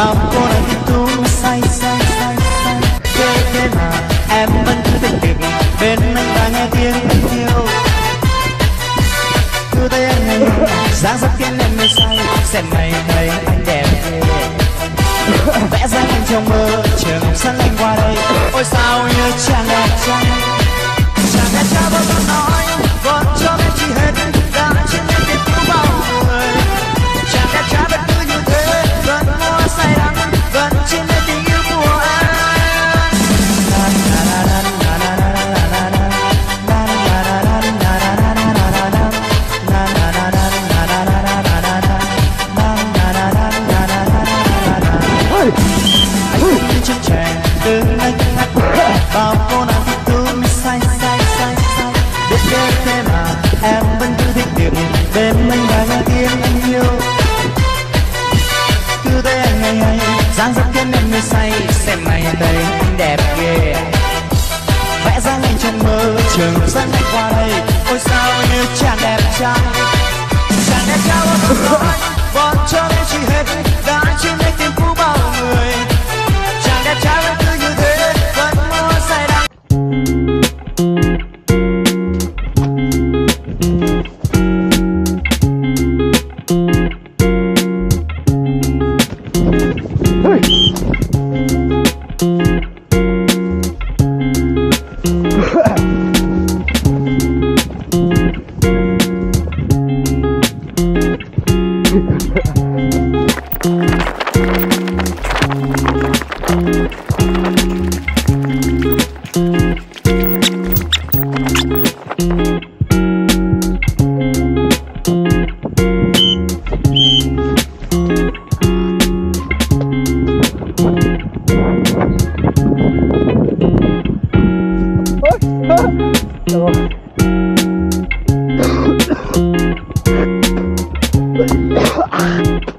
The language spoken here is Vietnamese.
bao cô nàng thích tung say say say say. Thế thế mà em vẫn cứ tình biệt bên anh ta nghe tiếng tình yêu. Cứ tay anh này dáng dấp khiến em mê say. Xem mày thấy anh đẹp thế. Vẽ ra anh trong mơ chờ ngọc sân anh qua đây. Ôi sao như chàng đẹp trai em vẫn cứ thích điểm bên anh và nghe tiếng anh yêu. Cứ thế anh ngày ngày, dáng dấp khiến em như say, xem mày thấy anh đẹp ghê. Vẽ ra anh trong mơ, trường dẫn anh qua đây, ôi sao như chàng đẹp trai. Chàng đẹp trai 啊！啊！怎么？哎呀！